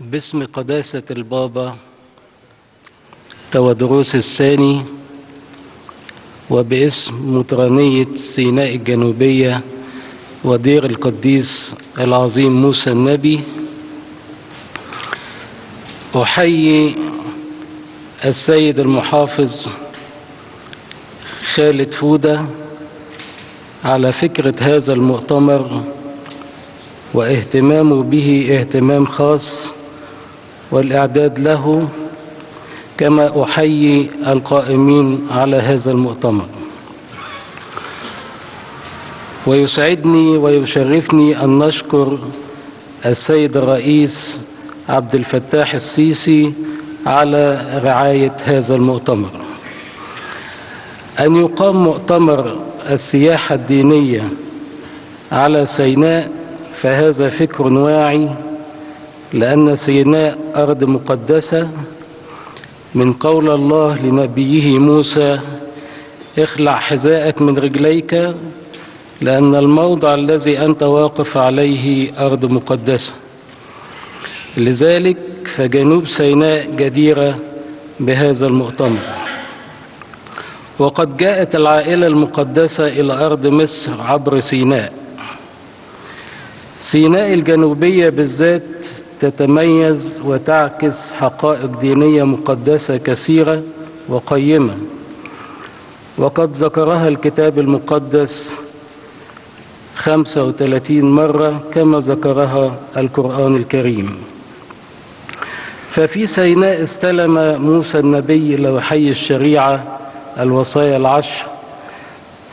باسم قداسة البابا تودروس الثاني وباسم مطرانية سيناء الجنوبية ودير القديس العظيم موسى النبي. أحيي السيد المحافظ خالد فودة على فكرة هذا المؤتمر واهتمامه به اهتمام خاص والإعداد له كما أحيي القائمين على هذا المؤتمر. ويسعدني ويشرفني أن نشكر السيد الرئيس عبد الفتاح السيسي على رعاية هذا المؤتمر. أن يقام مؤتمر السياحة الدينية على سيناء فهذا فكر واعي لأن سيناء أرض مقدسة من قول الله لنبيه موسى اخلع حذاءك من رجليك لأن الموضع الذي أنت واقف عليه أرض مقدسة. لذلك فجنوب سيناء جديرة بهذا المؤتمر. وقد جاءت العائلة المقدسة إلى أرض مصر عبر سيناء. سيناء الجنوبية بالذات تتميز وتعكس حقائق دينية مقدسة كثيرة وقيمة. وقد ذكرها الكتاب المقدس 35 مرة كما ذكرها القرآن الكريم. ففي سيناء استلم موسى النبي لوحي الشريعة الوصايا العشر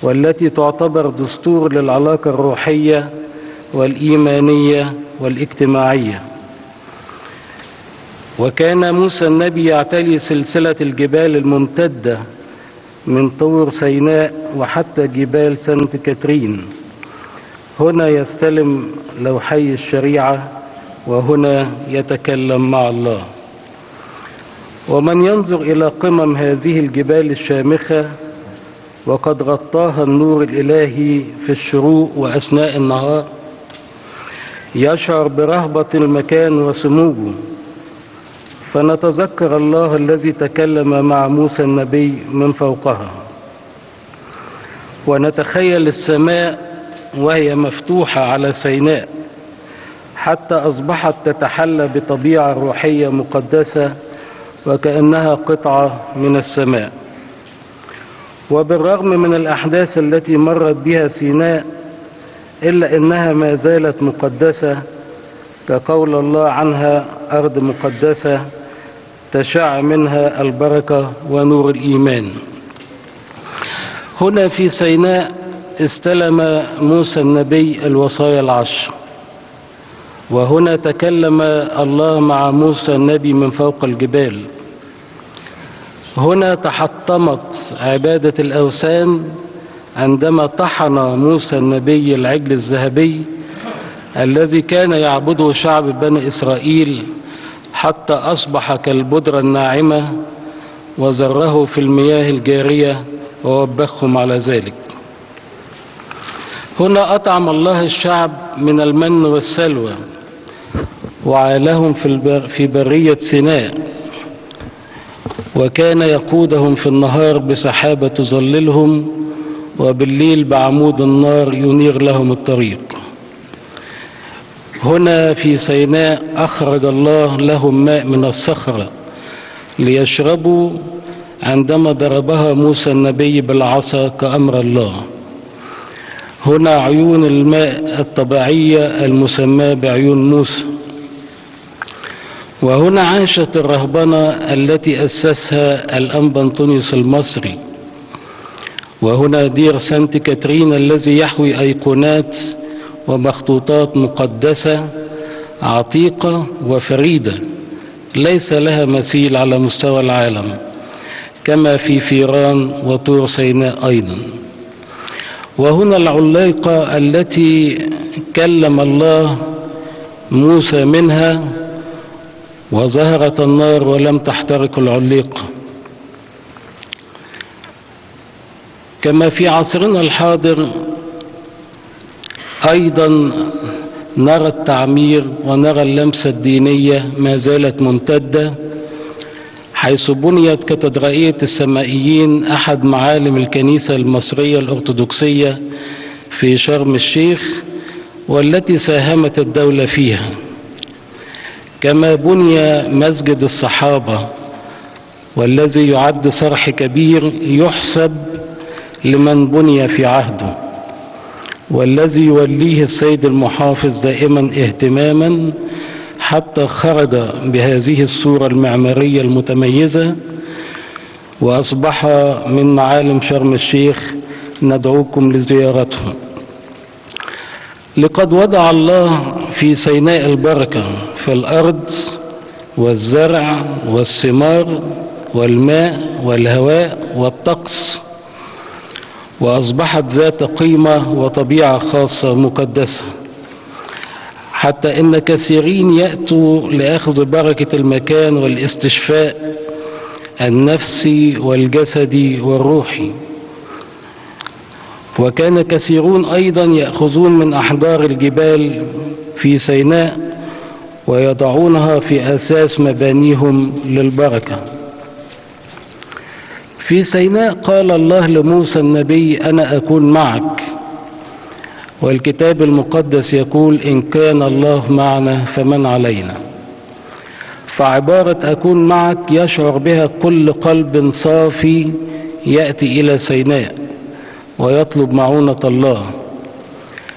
والتي تعتبر دستور للعلاقة الروحية والإيمانية والإجتماعية. وكان موسى النبي يعتلي سلسلة الجبال الممتدة من طور سيناء وحتى جبال سانت كاترين. هنا يستلم لوحي الشريعة وهنا يتكلم مع الله. ومن ينظر إلى قمم هذه الجبال الشامخة وقد غطاها النور الإلهي في الشروق وأثناء النهار يشعر برهبة المكان وسموه. فنتذكر الله الذي تكلم مع موسى النبي من فوقها. ونتخيل السماء وهي مفتوحة على سيناء حتى أصبحت تتحلى بطبيعة روحية مقدسة وكأنها قطعة من السماء. وبالرغم من الأحداث التي مرت بها سيناء إلا إنها ما زالت مقدسة كقول الله عنها أرض مقدسة تشع منها البركة ونور الإيمان. هنا في سيناء استلم موسى النبي الوصايا العشر. وهنا تكلم الله مع موسى النبي من فوق الجبال. هنا تحطمت عبادة الأوثان عندما طحن موسى النبي العجل الذهبي الذي كان يعبده شعب بني إسرائيل حتى أصبح كالبدرة الناعمة وزره في المياه الجارية ووبخهم على ذلك. هنا أطعم الله الشعب من المن والسلوى وعالهم في برية سيناء وكان يقودهم في النهار بسحابة تظللهم وبالليل بعمود النار ينير لهم الطريق. هنا في سيناء أخرج الله لهم ماء من الصخرة ليشربوا عندما ضربها موسى النبي بالعصا كأمر الله. هنا عيون الماء الطبيعية المسماة بعيون موسى. وهنا عاشت الرهبنة التي أسسها الأنبا أنطونيوس المصري. وهنا دير سانت كاترين الذي يحوي أيقونات ومخطوطات مقدسة عتيقة وفريدة. ليس لها مثيل على مستوى العالم كما في فيران وطور سيناء أيضا. وهنا العليقة التي كلم الله موسى منها وظهرت النار ولم تحترق العليقة. كما في عصرنا الحاضر أيضا نرى التعمير ونرى اللمسة الدينية ما زالت ممتدة حيث بنيت كاتدرائية السمائيين أحد معالم الكنيسة المصرية الأرثوذكسية في شرم الشيخ والتي ساهمت الدولة فيها. كما بني مسجد الصحابة والذي يعد صرح كبير يحسب لمن بني في عهده والذي يوليه السيد المحافظ دائما اهتماما حتى خرج بهذه الصورة المعمارية المتميزة وأصبح من معالم شرم الشيخ ندعوكم لزيارته. لقد وضع الله في سيناء البركة في الأرض والزرع والثمار والماء والهواء والطقس وأصبحت ذات قيمة وطبيعة خاصة مقدسة. حتى إن كثيرين يأتوا لأخذ بركة المكان والاستشفاء النفسي والجسدي والروحي وكان كثيرون أيضا يأخذون من أحجار الجبال في سيناء ويضعونها في أساس مبانيهم للبركة. في سيناء قال الله لموسى النبي أنا أكون معك. والكتاب المقدس يقول إن كان الله معنا فمن علينا. فعبارة أكون معك يشعر بها كل قلب صافي يأتي إلى سيناء ويطلب معونة الله.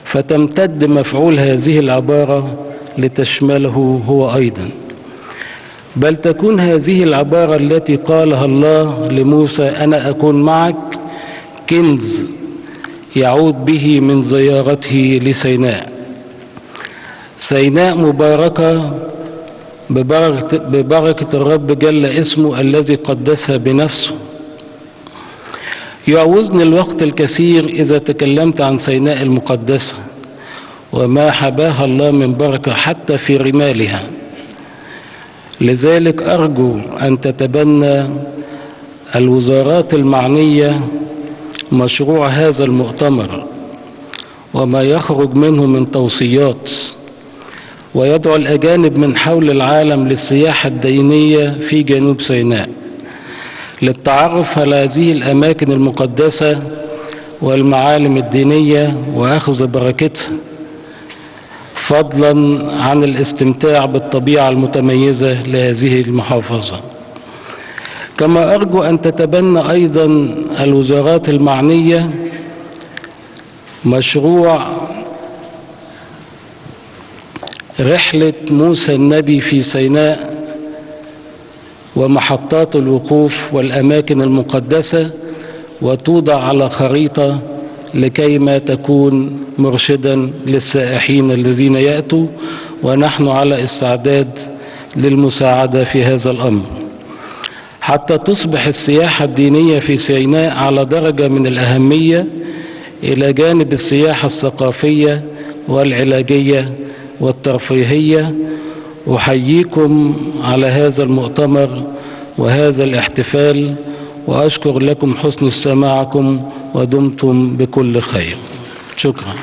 فتمتد مفعول هذه العبارة لتشمله هو أيضا. بل تكون هذه العبارة التي قالها الله لموسى أنا أكون معك كنز يعود به من زيارته لسيناء. سيناء مباركة ببركة, ببركة الرب جل اسمه الذي قدسها بنفسه. يعوزني الوقت الكثير إذا تكلمت عن سيناء المقدسة وما حباها الله من بركة حتى في رمالها. لذلك أرجو أن تتبنى الوزارات المعنية مشروع هذا المؤتمر وما يخرج منه من توصيات ويدعو الأجانب من حول العالم للسياحة الدينية في جنوب سيناء للتعرف على هذه الأماكن المقدسة والمعالم الدينية وأخذ بركتها. فضلا عن الاستمتاع بالطبيعة المتميزة لهذه المحافظة. كما أرجو أن تتبنى أيضا الوزارات المعنية مشروع رحلة موسى النبي في سيناء ومحطات الوقوف والأماكن المقدسة وتوضع على خريطة لكيما تكون مرشدا للسائحين الذين يأتوا ونحن على استعداد للمساعدة في هذا الأمر. حتى تصبح السياحة الدينية في سيناء على درجة من الأهمية إلى جانب السياحة الثقافية والعلاجية والترفيهية. أحييكم على هذا المؤتمر وهذا الاحتفال وأشكر لكم حسن استماعكم ودمتم بكل خير. شكرا.